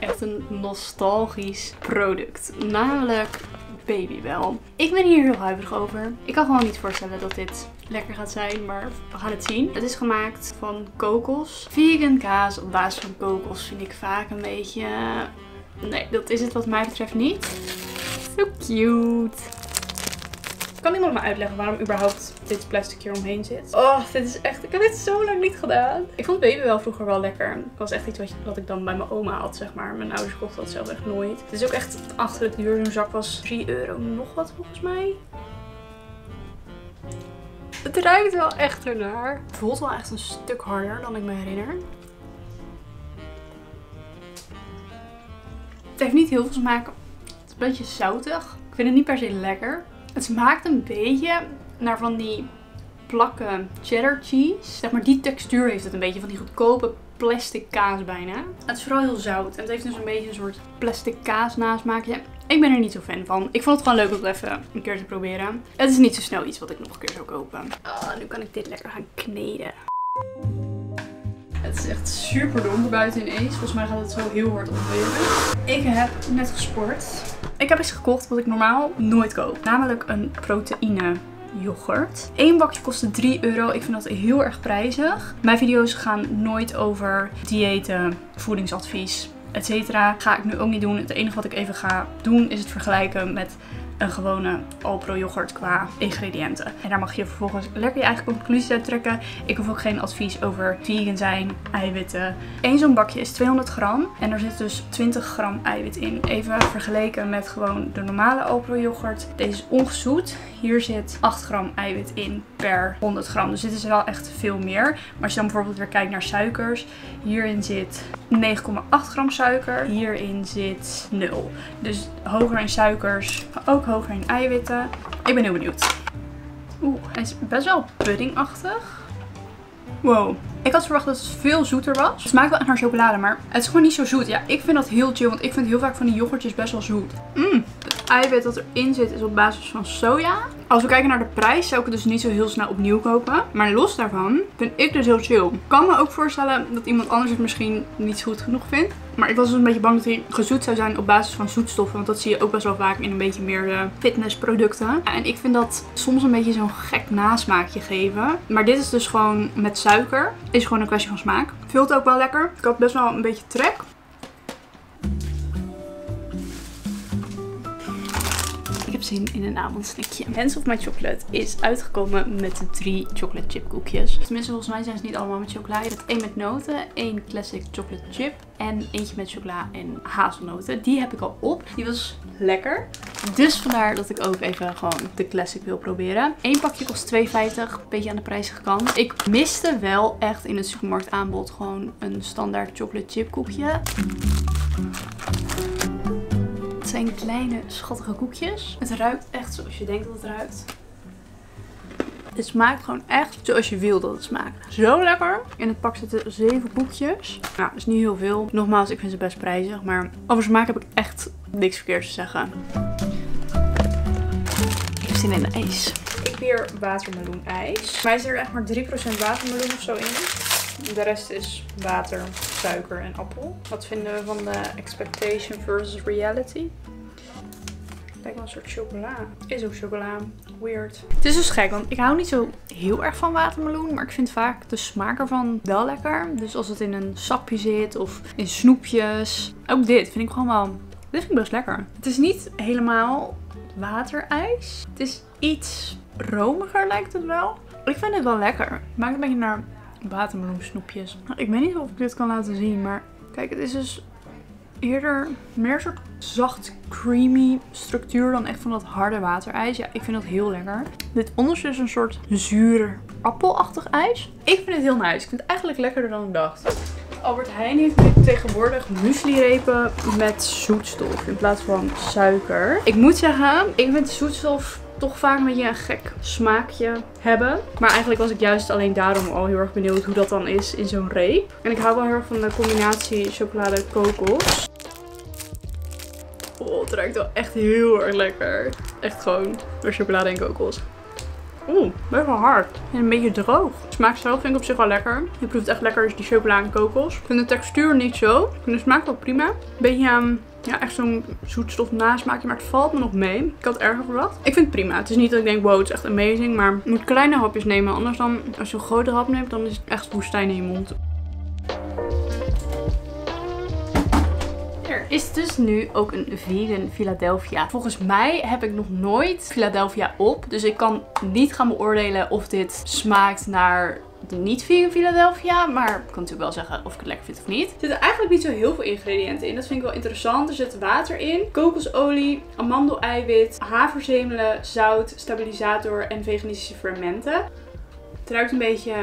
Echt een nostalgisch product. Namelijk Babybel. Ik ben hier heel huiverig over. Ik kan gewoon niet voorstellen dat dit lekker gaat zijn, maar we gaan het zien. Het is gemaakt van kokos. Vegan kaas op basis van kokos vind ik vaak een beetje... Nee, dat is het wat mij betreft niet. So cute. Kan iemand me uitleggen waarom überhaupt dit plastic hier omheen zit? Oh, dit is echt... Ik heb dit zo lang niet gedaan. Ik vond baby wel vroeger wel lekker. Het was echt iets wat, ik dan bij mijn oma had, zeg maar. Mijn ouders kochten dat zelf echt nooit. Het is ook echt achterlijk duur. Zo'n zak was 3 euro nog wat volgens mij. Het ruikt wel echt ernaar. Het voelt wel echt een stuk harder dan ik me herinner. Het heeft niet heel veel smaak. Het is een beetje zoutig. Ik vind het niet per se lekker. Het smaakt een beetje naar van die plakken cheddar cheese. Zeg maar die textuur heeft het een beetje van die goedkope plastic kaas bijna. Het is vooral heel zout en het heeft dus een beetje een soort plastic kaas nasmaakje. Ik ben er niet zo fan van. Ik vond het gewoon leuk om het even een keer te proberen. Het is niet zo snel iets wat ik nog een keer zou kopen. Oh, nu kan ik dit lekker gaan kneden. Het is echt super donker buiten ineens. Volgens mij gaat het zo heel hard opweren. Ik heb net gesport. Ik heb iets gekocht wat ik normaal nooit koop. Namelijk een proteïne yoghurt. Eén bakje kostte 3 euro. Ik vind dat heel erg prijzig. Mijn video's gaan nooit over diëten, voedingsadvies, etc. Ga ik nu ook niet doen. Het enige wat ik even ga doen is het vergelijken met een gewone Alpro yoghurt qua ingrediënten. En daar mag je vervolgens lekker je eigen conclusies uit trekken. Ik hoef ook geen advies over vegan zijn, eiwitten. Eén zo'n bakje is 200 gram en er zit dus 20 gram eiwit in. Even vergeleken met gewoon de normale Alpro yoghurt. Deze is ongezoet. Hier zit 8 gram eiwit in per 100 gram. Dus dit is wel echt veel meer. Maar als je dan bijvoorbeeld weer kijkt naar suikers. Hierin zit 9,8 gram suiker. Hierin zit 0. Dus hoger in suikers, maar ook hoger in eiwitten. Ik ben heel benieuwd. Oeh, hij is best wel puddingachtig. Wow. Ik had verwacht dat het veel zoeter was. Het smaakt wel echt naar chocolade, maar het is gewoon niet zo zoet. Ja, ik vind dat heel chill, want ik vind heel vaak van die yoghurtjes best wel zoet. Mmm. Het eiwit dat erin zit is op basis van soja. Als we kijken naar de prijs, zou ik het dus niet zo heel snel opnieuw kopen. Maar los daarvan vind ik dus heel chill. Ik kan me ook voorstellen dat iemand anders het misschien niet goed genoeg vindt. Maar ik was dus een beetje bang dat hij gezoet zou zijn op basis van zoetstoffen. Want dat zie je ook best wel vaak in een beetje meer uh, fitnessproducten. En ik vind dat soms een beetje zo'n gek nasmaakje geven. Maar dit is dus gewoon met suiker. Is gewoon een kwestie van smaak. Vult ook wel lekker. Ik had best wel een beetje trek. Zin in een avondsnackje. Hands of My Chocolate is uitgekomen met de drie chocolate chip koekjes. Tenminste, volgens mij zijn ze niet allemaal met chocola. Je hebt één met noten, één classic chocolate chip en eentje met chocola en hazelnoten. Die heb ik al op. Die was lekker. Dus vandaar dat ik ook even gewoon de classic wil proberen. Eén pakje kost 2,50. Beetje aan de prijzige kant. Ik miste wel echt in het supermarktaanbod gewoon een standaard chocolate chip koekje. Het zijn kleine schattige koekjes. Het ruikt echt zoals je denkt dat het ruikt. Het smaakt gewoon echt zoals je wil dat het smaakt. Zo lekker. In het pak zitten 7 koekjes. Nou, dat is niet heel veel. Nogmaals, ik vind ze best prijzig. Maar over smaak heb ik echt niks verkeerds te zeggen. Ik heb zin in ijs. Ik weer watermeloen ijs. Maar is er echt maar 3% watermeloen of zo in. De rest is water, suiker en appel. Wat vinden we van de expectation versus reality? Lijkt wel een soort chocola. Is ook chocola. Weird. Het is dus gek, want ik hou niet zo heel erg van watermeloen. Maar ik vind vaak de smaak ervan wel lekker. Dus als het in een sapje zit of in snoepjes. Ook dit vind ik gewoon wel... Dit vind ik best lekker. Het is niet helemaal waterijs. Het is iets romiger lijkt het wel. Ik vind het wel lekker. Het maakt een beetje naar watermeloensnoepjes. Ik weet niet of ik dit kan laten zien, maar kijk, het is dus eerder meer een soort zacht creamy structuur dan echt van dat harde waterijs. Ja, ik vind dat heel lekker. Dit onderste is een soort zuur appelachtig ijs. Ik vind het heel nice. Ik vind het eigenlijk lekkerder dan ik dacht. Albert Heijn heeft tegenwoordig muesli-repen met zoetstof in plaats van suiker. Ik moet zeggen, ik vind zoetstof toch vaak een beetje een gek smaakje hebben. Maar eigenlijk was ik juist alleen daarom al heel erg benieuwd hoe dat dan is in zo'n reep. En ik hou wel heel erg van de combinatie chocolade-kokos. Oh, het ruikt wel echt heel erg lekker. Echt gewoon door chocolade en kokos. Oeh, best wel hard. En een beetje droog. Smaak zelf vind ik op zich wel lekker. Je proeft echt lekker die chocola en kokos. Ik vind de textuur niet zo. Ik vind de smaak wel prima. Beetje, um, ja, echt zo'n zoetstof nasmaakje. Maar het valt me nog mee. Ik had het erger verwacht. Ik vind het prima. Het is niet dat ik denk, wow, het is echt amazing. Maar je moet kleine hapjes nemen. Anders dan, als je een grote hap neemt, dan is het echt woestijn in je mond. Er is dus nu ook een vegan Philadelphia. Volgens mij heb ik nog nooit Philadelphia op. Dus ik kan niet gaan beoordelen of dit smaakt naar de niet-vegan Philadelphia. Maar ik kan natuurlijk wel zeggen of ik het lekker vind of niet. Er zitten eigenlijk niet zo heel veel ingrediënten in. Dat vind ik wel interessant. Er zit water in, kokosolie, amandeleiwit, haverzemelen, zout, stabilisator en veganistische fermenten. Het ruikt een beetje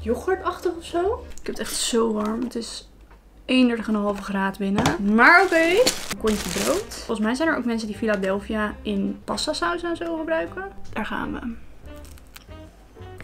yoghurtachtig of zo. Ik heb het echt zo warm. Het is 31,5 graden binnen. Maar oké. Een kontje brood. Volgens mij zijn er ook mensen die Philadelphia in pasta saus en zo gebruiken. Daar gaan we.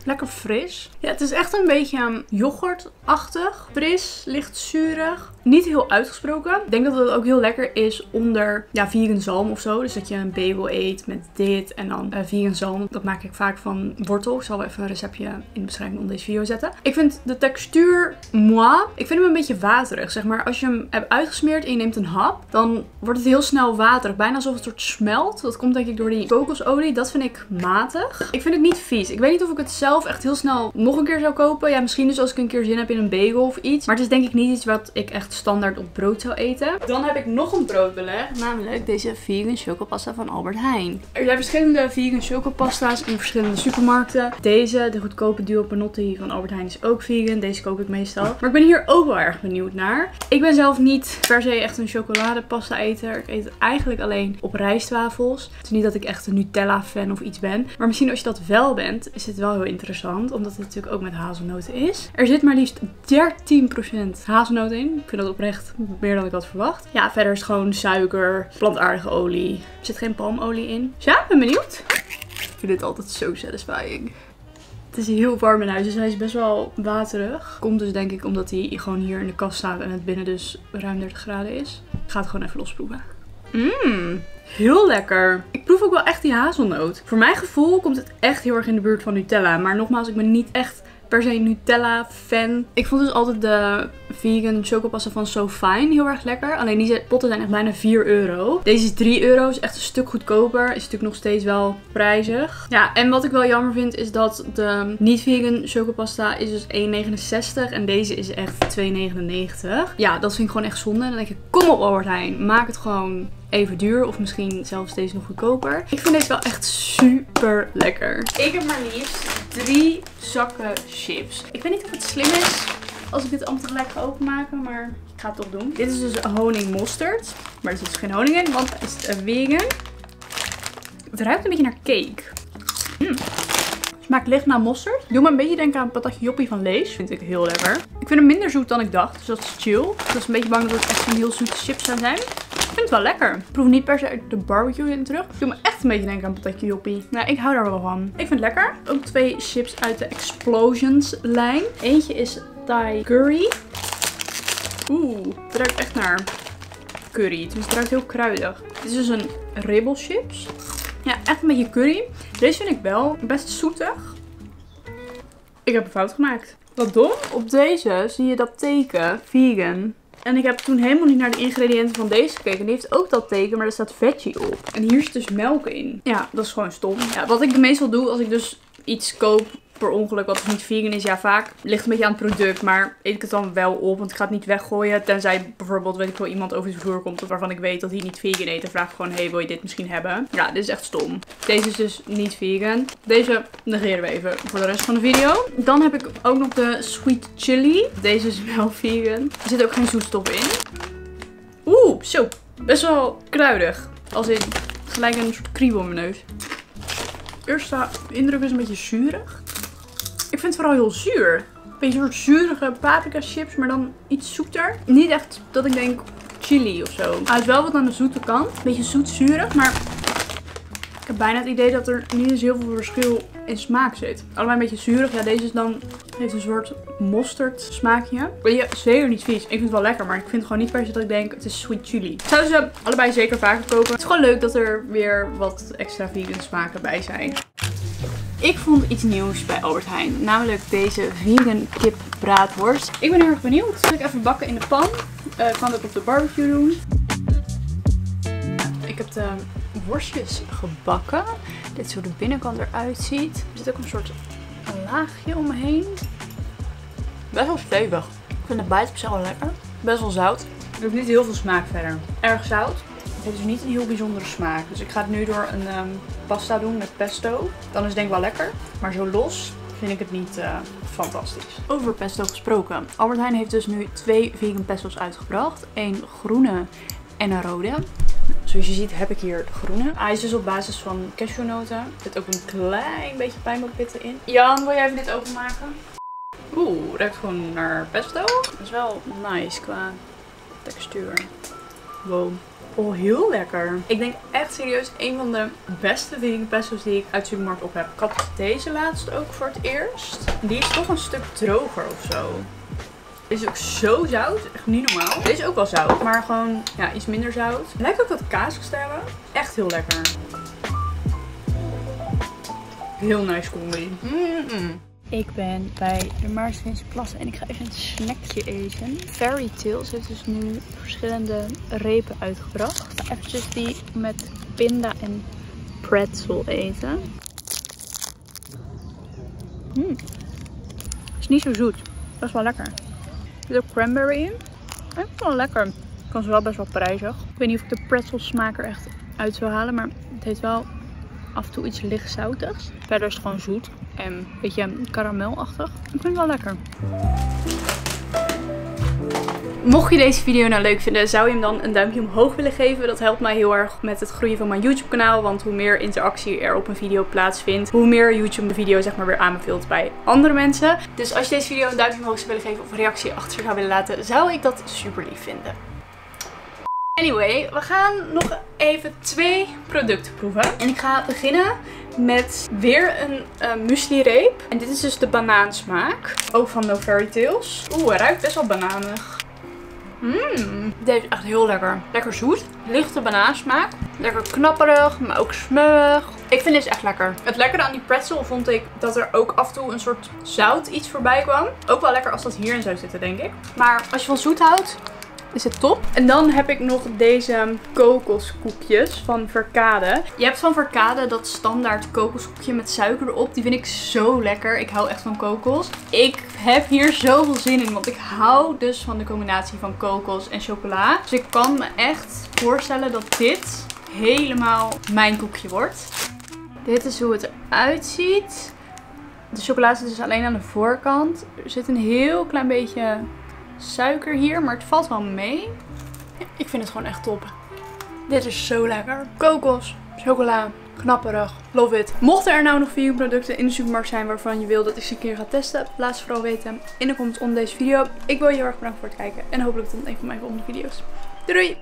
Lekker fris. Ja, het is echt een beetje yoghurtachtig. Fris, licht zuurig. Niet heel uitgesproken. Ik denk dat het ook heel lekker is onder ja, vegan zalm of zo. Dus dat je een bagel eet met dit en dan uh, vegan zalm. Dat maak ik vaak van wortel. Ik zal wel even een receptje in de beschrijving onder deze video zetten. Ik vind de textuur moi. Ik vind hem een beetje waterig. Zeg maar als je hem hebt uitgesmeerd en je neemt een hap. Dan wordt het heel snel waterig. Bijna alsof het soort smelt. Dat komt denk ik door die kokosolie. Dat vind ik matig. Ik vind het niet vies. Ik weet niet of ik het zelf echt heel snel nog een keer zou kopen. Ja, misschien dus als ik een keer zin heb in een bagel of iets. Maar het is denk ik niet iets wat ik echt standaard op brood zou eten. Dan heb ik nog een broodbeleg. Namelijk deze vegan chocopasta van Albert Heijn. Er zijn verschillende vegan chocopasta's in verschillende supermarkten. Deze, de goedkope duo panotti van Albert Heijn is ook vegan. Deze koop ik meestal. Maar ik ben hier ook wel erg benieuwd naar. Ik ben zelf niet per se echt een chocoladepasta eter. Ik eet het eigenlijk alleen op rijstwafels. Het is niet dat ik echt een Nutella fan of iets ben. Maar misschien als je dat wel bent, is het wel heel interessant. Omdat het natuurlijk ook met hazelnoten is. Er zit maar liefst 13% hazelnoot in. Ik vind dat oprecht meer dan ik had verwacht. Ja, verder is het gewoon suiker, plantaardige olie. Er zit geen palmolie in. Dus ja, ben benieuwd. Ik vind dit altijd zo satisfying. Het is heel warm in huis, dus hij is best wel waterig. Komt dus denk ik omdat hij gewoon hier in de kast staat en het binnen dus ruim 30 graden is. Ik ga het gewoon even losproeven. Mmm, heel lekker. Ik proef ook wel echt die hazelnoot. Voor mijn gevoel komt het echt heel erg in de buurt van Nutella. Maar nogmaals, ik ben niet echt per se Nutella fan. Ik vond dus altijd de vegan chocopasta van So Fine heel erg lekker. Alleen die potten zijn echt bijna 4 euro. Deze is 3 euro. Is echt een stuk goedkoper. Is natuurlijk nog steeds wel prijzig. Ja, en wat ik wel jammer vind is dat de niet vegan chocopasta is dus 1,69. En deze is echt 2,99. Ja, dat vind ik gewoon echt zonde. En dan denk ik, kom op Albert Heijn. Maak het gewoon even duur. Of misschien zelfs deze nog goedkoper. Ik vind deze wel echt super lekker. Ik heb maar liefst drie zakken chips. Ik weet niet of het slim is als ik dit allemaal tegelijk ga openmaken. Maar ik ga het toch doen. Dit is dus honing mosterd. Maar er zit dus geen honing in. Want het is vegan. Het ruikt een beetje naar cake. Mm. Smaakt licht naar mosterd. Doe me een beetje denken aan patatje joppie van Lees. Vind ik heel lekker. Ik vind hem minder zoet dan ik dacht. Dus dat is chill. Ik was een beetje bang dat het echt een heel zoete chips zou zijn vind het wel lekker. Ik proef niet per se de barbecue in terug. Ik doe me echt een beetje denken aan patatje joppie. Nou, ik hou daar wel van. Ik vind het lekker. Ook twee chips uit de Explosions lijn. Eentje is Thai curry. Oeh, het ruikt echt naar curry. Dus het ruikt heel kruidig. Dit is dus een ribbel chips. Ja, echt een beetje curry. Deze vind ik wel best zoetig. Ik heb een fout gemaakt. Wat dom. Op deze zie je dat teken vegan. En ik heb toen helemaal niet naar de ingrediënten van deze gekeken. Die heeft ook dat teken, maar er staat veggie op. En hier zit dus melk in. Ja, dat is gewoon stom. Ja, wat ik meestal doe als ik dus iets koop per ongeluk wat niet vegan is. Ja, vaak ligt een beetje aan het product. Maar eet ik het dan wel op. Want ik ga het niet weggooien. Tenzij bijvoorbeeld, weet ik wel, iemand over de vloer komt. Waarvan ik weet dat hij niet vegan eet. En vraag ik gewoon, hey, wil je dit misschien hebben? Ja, dit is echt stom. Deze is dus niet vegan. Deze negeren we even voor de rest van de video. Dan heb ik ook nog de sweet chili. Deze is wel vegan. Er zit ook geen zoetstof in. Oeh, zo. Best wel kruidig. Als in gelijk een soort kriebel in mijn neus. Eerste indruk is een beetje zuurig. Ik vind het vooral heel zuur. Een beetje een soort zurige paprika chips, maar dan iets zoeter. Niet echt dat ik denk chili of zo. Hij is wel wat aan de zoete kant. Een beetje zoet-zuurig, maar ik heb bijna het idee dat er niet eens heel veel verschil in smaak zit. Allebei een beetje zuurig. Ja, deze is dan, heeft een soort mosterd smaakje. Maar je zeker niet vies. Ik vind het wel lekker, maar ik vind het gewoon niet per se dat ik denk het is sweet chili. Ik zou ze allebei zeker vaker kopen. Het is gewoon leuk dat er weer wat extra vegan smaken bij zijn. Ik vond iets nieuws bij Albert Heijn. Namelijk deze vegan kip braadworst. Ik ben heel erg benieuwd. Zal ik even bakken in de pan. Uh, ik kan het op de barbecue doen. Ik heb de worstjes gebakken. Dit is hoe de binnenkant eruit ziet. Er zit ook een soort laagje om me heen. Best wel stevig. Ik vind de bijt op zich wel lekker. Best wel zout. Er heeft niet heel veel smaak verder. Erg zout. Het is niet een heel bijzondere smaak. Dus ik ga het nu door een ehm, pasta doen met pesto. Dan is het denk ik wel lekker. Maar zo los vind ik het niet uh, fantastisch. Over pesto gesproken. Albert Heijn heeft dus nu twee vegan pesto's uitgebracht. Een groene en een rode. Zoals je ziet heb ik hier de groene. Hij is dus op basis van cashewnoten. Er zit ook een klein beetje pijnboompitten in. Jan, wil jij even dit openmaken? Oeh, ruikt gewoon naar pesto. Dat is wel nice qua textuur. Wow. Oh, heel lekker. Ik denk echt serieus een van de beste vegan pesto's die ik uit de supermarkt op heb. Ik had deze laatst ook voor het eerst. Die is toch een stuk droger of zo. Is ook zo zout. Echt niet normaal. Deze is ook wel zout. Maar gewoon ja, iets minder zout. Lijkt ook wat kaasgestellen. Echt heel lekker. Heel nice combi. Ik ben bij de Maarsvinse Plassen en ik ga even een snackje eten. Fairy Tales heeft dus nu verschillende repen uitgebracht. Eventjes die met pinda en pretzel eten. Mm. Is niet zo zoet. Dat is wel lekker. Er zit ook cranberry in. Ik vind wel lekker. Ik kan wel best wel prijzig. Ik weet niet of ik de pretzel smaak er echt uit zou halen. Maar het heeft wel af en toe iets licht zoutigs. Verder is het gewoon zoet. En een beetje karamelachtig. Ik vind het wel lekker. Mocht je deze video nou leuk vinden, zou je hem dan een duimpje omhoog willen geven. Dat helpt mij heel erg met het groeien van mijn YouTube kanaal. Want hoe meer interactie er op een video plaatsvindt, hoe meer YouTube de video zeg maar weer aanbeveelt bij andere mensen. Dus als je deze video een duimpje omhoog zou willen geven of een reactie achter zou willen laten, zou ik dat super lief vinden. Anyway, we gaan nog even twee producten proeven. En ik ga beginnen met weer een uh, muesli reep. En dit is dus de banaansmaak. Ook van No Fairy Tales. Oeh, hij ruikt best wel bananig. Mmm, deze is echt heel lekker. Lekker zoet, lichte banaansmaak. Lekker knapperig, maar ook smeuig. Ik vind deze echt lekker. Het lekkere aan die pretzel vond ik dat er ook af en toe een soort zout iets voorbij kwam. Ook wel lekker als dat hierin zou zitten, denk ik. Maar als je van zoet houdt, is het top. En dan heb ik nog deze kokoskoekjes van Verkade. Je hebt van Verkade dat standaard kokoskoekje met suiker erop. Die vind ik zo lekker. Ik hou echt van kokos. Ik heb hier zoveel zin in, want ik hou dus van de combinatie van kokos en chocola. Dus ik kan me echt voorstellen dat dit helemaal mijn koekje wordt. Dit is hoe het eruit ziet. De chocola zit dus alleen aan de voorkant. Er zit een heel klein beetje suiker hier, maar het valt wel mee. Ik vind het gewoon echt top. Dit is zo lekker. Kokos, chocola, knapperig, love it. Mochten er nou nog vegan producten in de supermarkt zijn waarvan je wil dat ik ze een keer ga testen, laat ze vooral weten in de comments onder deze video. Ik wil je heel erg bedanken voor het kijken en hopelijk tot een van mijn volgende video's. Doei!